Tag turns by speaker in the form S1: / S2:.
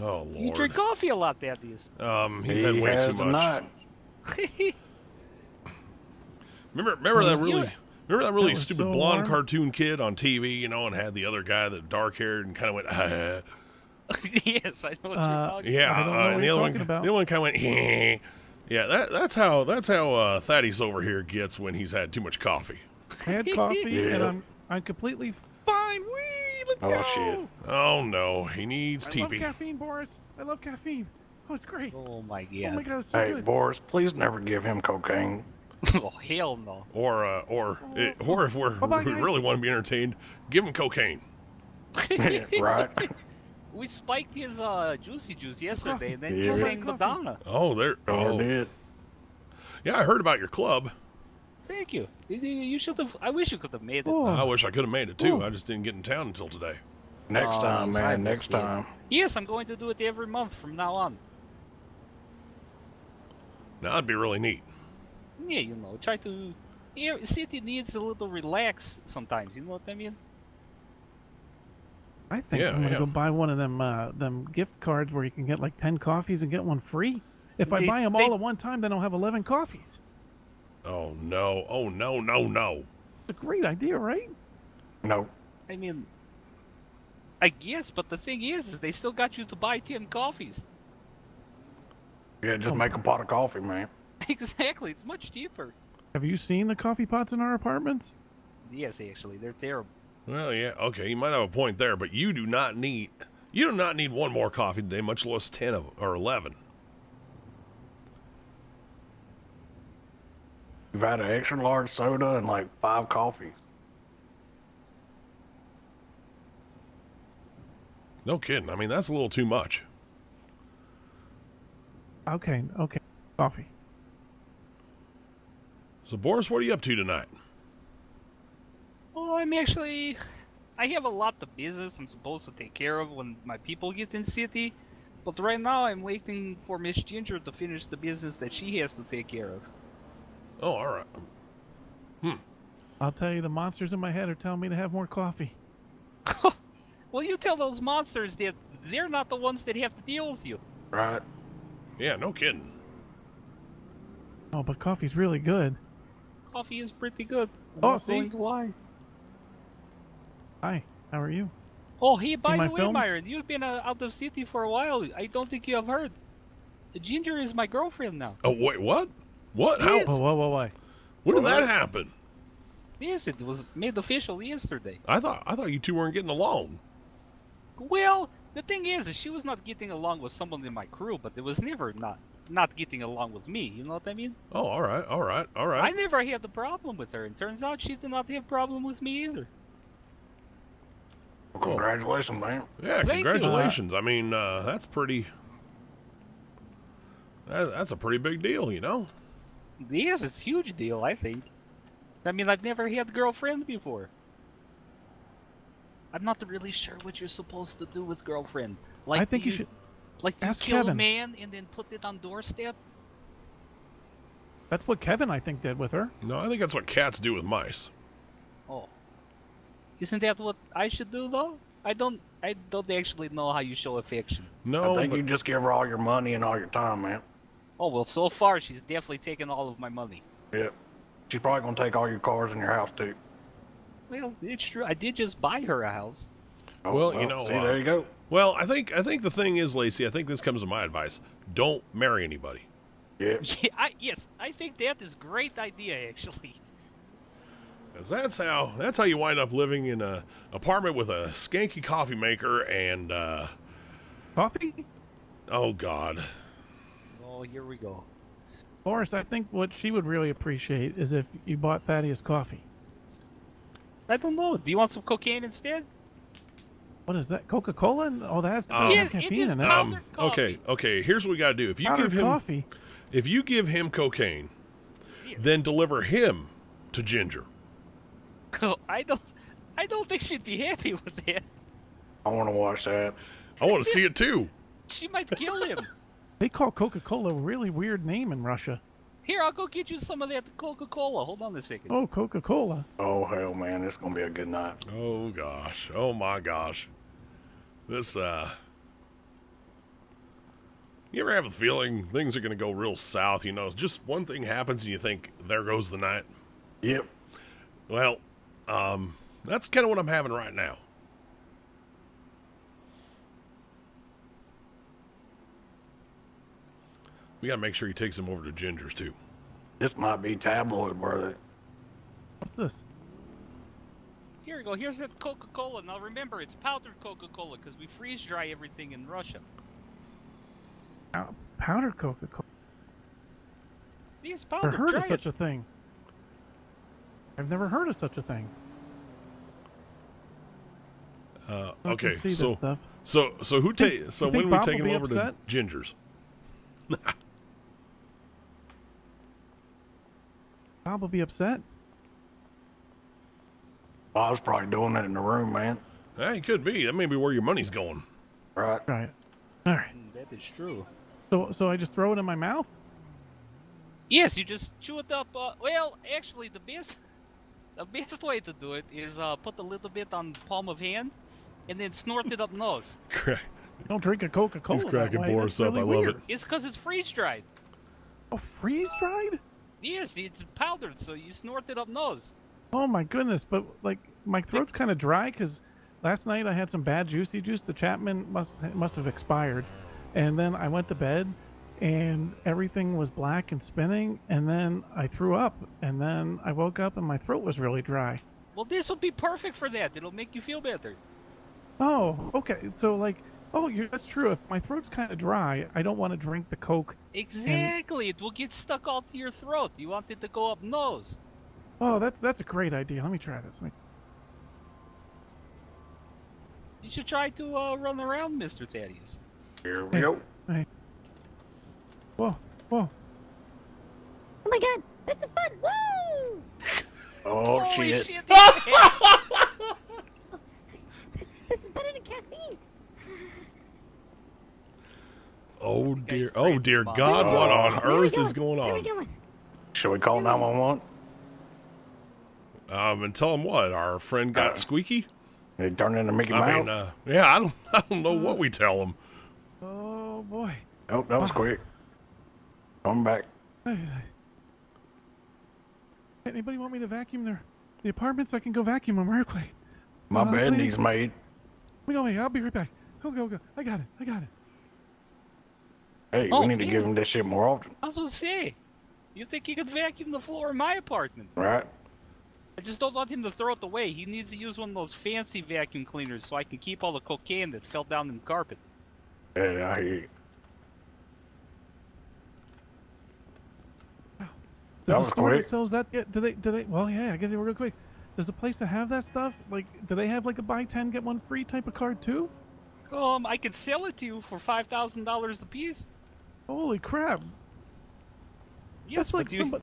S1: Oh lord.
S2: You drink coffee a lot, Thaddeus.
S1: Um, he's
S3: he
S1: had way
S3: has
S1: too much. Remember, remember that really, remember that really
S4: was
S1: stupid
S4: so
S1: blonde
S4: warm.
S1: cartoon kid on TV, you know, and had the other guy that dark haired and kind of went, ah.
S2: yes, I know what
S4: Uh,
S2: you're talking
S1: yeah,
S4: I don't
S1: uh, and the other one,
S4: about.
S1: the other one kind of went, "Heh." yeah. That that's how that's how uh, Thaddeus over here gets when he's had too much coffee.
S4: I had coffee and
S3: Yeah.
S4: I'm I'm completely fine. Wee, let's
S3: Oh,
S4: go.
S3: shit.
S1: Oh no, he needs
S4: I love caffeine, Boris. I love caffeine. Oh, it's great.
S2: Oh my God.
S4: Oh my
S2: god.
S4: god, it's so
S3: Hey,
S4: good.
S3: Boris, please never give him cocaine.
S2: Oh hell no.
S1: Or uh, or it, or if we're
S4: Bye-bye,
S1: we
S4: guys.
S1: really want to be entertained, give him cocaine.
S3: right?
S2: We spiked his uh juicy juice yesterday, and then
S3: Yeah.
S2: you sang Madonna.
S1: Oh, there.
S3: Sure
S1: Oh,
S3: did.
S1: yeah. I heard about your club.
S2: Thank you. You- You you should have. I wish you could have made it.
S4: Oh.
S1: I wish I could have made it too.
S4: Oh.
S1: I just didn't get in town until today.
S3: Next
S2: Oh,
S3: time, man. Next time.
S2: Yes, I'm going to do it every month from now on.
S1: Now that'd be really neat.
S2: Yeah, you know, try to. Yeah, city needs a little relax sometimes. You know what I mean?
S4: I think
S1: Yeah,
S4: I'm gonna
S1: yeah.
S4: go buy one of them uh, them gift cards where you can get like ten coffees and get one free. If I buy them
S2: they-
S4: all at one time, then I'll have eleven coffees.
S1: Oh no! Oh no! No no!
S4: It's a great idea, right?
S3: No.
S2: I mean, I guess, but the thing is, is they still got you to buy ten coffees.
S3: Yeah, just oh. make a pot of coffee, man.
S2: exactly, it's much cheaper.
S4: Have you seen the coffee pots in our apartments?
S2: Yes, actually, they're terrible.
S1: Well, yeah, okay, you might have a point there, but you do not need you do not need one more coffee today, much less ten of or eleven.
S3: You've had an extra large soda and like five coffees.
S1: No kidding. I mean, that's a little too much.
S4: Okay, okay, coffee.
S1: So, Boris, what are you up to tonight?
S2: Oh, I'm actually. I have a lot of business I'm supposed to take care of when my people get in city, but right now I'm waiting for Miss Ginger to finish the business that she has to take care of.
S1: Oh, all right. Hmm.
S4: I'll tell you, the monsters in my head are telling me to have more coffee.
S2: Well, you tell those monsters that they're not the ones that have to deal with you.
S3: Right?
S1: Yeah, no kidding.
S4: Oh, but coffee's really good.
S2: Coffee is pretty good. I'm
S4: Oh,
S2: not
S4: see?
S2: going to lie.
S4: Hi, how are you?
S2: Oh, hey, by
S4: my
S2: the way,
S4: films?
S2: Myron, you've been uh, out of city for a while. I don't think you have heard. Ginger is my girlfriend now.
S1: Oh, wait, what? What? How?
S2: Yes.
S4: Whoa, whoa, whoa.
S1: When did that happen?
S2: Yes, it was made official yesterday.
S1: I thought I thought you two weren't getting along.
S2: Well, the thing is, is she was not getting along with someone in my crew, but it was never not not getting along with me. You know what I mean?
S1: Oh, all right, all right, all right.
S2: I never had the problem with her, and turns out she did not have problem with me either.
S3: Well, congratulations, man.
S1: Yeah,
S2: Thank you.
S1: congratulations. I mean, uh, that's pretty. That, that's a pretty big deal, you know.
S2: Yes, it's a huge deal. I think. I mean, I've never had a girlfriend before. I'm not really sure what you're supposed to do with girlfriend. Like,
S4: I think
S2: do
S4: you should
S2: like do you
S4: ask
S2: kill a man and then put it on doorstep.
S4: That's what Kevin, I think, did with her.
S1: No, I think that's what cats do with mice.
S2: Oh, isn't that what I should do though? I don't. I don't actually know how you show affection.
S1: No,
S3: I think
S1: but-
S3: you just give her all your money and all your time, man.
S2: Oh well, so far she's definitely taken all of my money.
S3: Yep. She's probably gonna take all your cars and your house too.
S2: Well, it's true. I did just buy her a house.
S3: Oh,
S1: Well, you know,
S3: see,
S1: uh,
S3: there you go.
S1: well, I think I think the thing is, Lacey. I think this comes to my advice: don't marry anybody.
S3: Yep.
S2: Yeah, I, yes, I think that is a great idea actually.
S1: Cause that's how that's how you wind up living in a apartment with a skanky coffee maker and uh,
S4: Coffee?
S1: oh god,
S2: Oh, here we go.
S4: Boris, I think what she would really appreciate is if you bought Thaddeus coffee.
S2: I don't know. Do you want some cocaine instead?
S4: What is that? Coca Cola? Oh, that has
S1: Um,
S2: Yeah,
S4: caffeine
S2: is
S4: in it.
S1: um, okay, okay. Here's what we got to do. If you
S4: Powdered
S1: give him
S4: coffee.
S1: if you give him cocaine,
S2: Yes.
S1: then deliver him to Ginger.
S2: I don't. I don't think she'd be happy with that.
S3: I want to watch that.
S1: I want to see it too.
S2: She might kill him.
S4: They call Coca Cola a really weird name in Russia.
S2: Here, I'll go get you some of that Coca-Cola. Hold on a second.
S4: Oh, Coca Cola.
S3: Oh hell, man, it's gonna be a good night.
S1: Oh gosh. Oh my gosh. This uh You ever have a feeling things are going to go real south? You know, just one thing happens and you think, there goes the night.
S3: Yep.
S1: Well, um, that's kind of what I'm having right now. We got to make sure he takes him over to Ginger's too.
S3: This might be tabloid worthy.
S4: What's this?
S2: Here you go. Here's that Coca-Cola. Now remember, it's powdered Coca-Cola because we freeze dry everything in Russia.
S4: Pow- powdered Coca-Cola.
S2: Yes,
S4: Never heard
S2: Try
S4: of
S2: it.
S4: such a thing. I've never heard of such a thing.
S1: Uh, okay,
S4: see
S1: so
S4: this stuff.
S1: so so who take so
S4: you
S1: when are we
S4: Bob will
S1: taking him over
S4: upset?
S1: to Ginger's?
S4: Bob will be upset.
S3: I was probably doing it in the room, man.
S1: Eh, it could be. That may be where your money's going.
S3: Right.
S4: Right. All right.
S2: Mm, That is true.
S4: So so I just throw it in my mouth.
S2: Yes, you just chew it up. Uh, well, actually, the best the best way to do it is uh, put a little bit on palm of hand, and then snort it up nose.
S1: Correct.
S4: Don't drink a Coca-Cola.
S1: He's
S4: that
S1: cracking
S4: way.
S1: Boris
S4: That's
S1: up.
S4: really
S1: I love
S4: weird.
S1: it.
S2: It's because it's freeze dried.
S4: Oh, freeze dried?
S2: Yes, it's powdered, so you snort it up nose.
S4: Oh my goodness! But like my throat's kind of dry because last night I had some bad juicy juice. The Chapman must must have expired, and then I went to bed, and everything was black and spinning, and then I threw up, and then I woke up and my throat was really dry.
S2: Well, this will be perfect for that. It'll make you feel better.
S4: Oh, okay. So like, oh, you're, that's true. If my throat's kind of dry, I don't want to drink the Coke.
S2: Exactly. It will get stuck all to your throat. You want it to go up nose.
S4: Oh, that's that's a great idea. Let me try this. Me-
S2: You should try to uh, run around, Mr. Thaddeus.
S3: Here we go.
S4: Hey. Whoa, whoa.
S5: Oh my god, this is fun! Woo!
S3: Oh,
S2: Holy
S3: shit.
S2: shit!
S5: This is better than caffeine.
S1: Oh dear. Oh dear God!
S3: it.
S1: What on
S3: Where
S5: Where we
S1: earth is
S5: going?
S1: going
S5: Where we
S1: on?
S5: going?
S3: Should we call 911?
S1: Um, and tell them what our friend got
S3: Uh,
S1: squeaky.
S3: They turn into Mickey
S1: I
S3: Mouse?
S1: mean, uh, yeah, I don't, I don't know what we tell them.
S4: Oh boy.
S3: oh, that was quick. Come back.
S4: Hey, hey. Anybody want me to vacuum their the apartments? I can go vacuum them real quick.
S3: My
S4: Uh,
S3: bed needs made.
S4: Let me go away. I'll be right back. Okay, okay. I got it. I got it.
S3: Hey,
S2: Oh,
S3: we need to
S2: yeah.
S3: give him this shit more often,
S2: I was gonna say, you think he could vacuum the floor in my apartment?
S3: right?
S2: I just don't want him to throw it away. He needs to use one of those fancy vacuum cleaners so I can keep all the cocaine that fell down in the carpet.
S3: Yeah, I hear you.
S4: Does
S3: That
S4: the
S3: was
S4: store that
S3: quick.
S4: sells that? Yeah, do they? Do they? Well, yeah. I guess they were real quick. Does the place that have that stuff like? Do they have like a buy ten get one free type of card too?
S2: Um, I could sell it to you for five thousand dollars a piece.
S4: Holy crap!
S2: Yes,
S4: That's like
S2: you,
S4: somebody.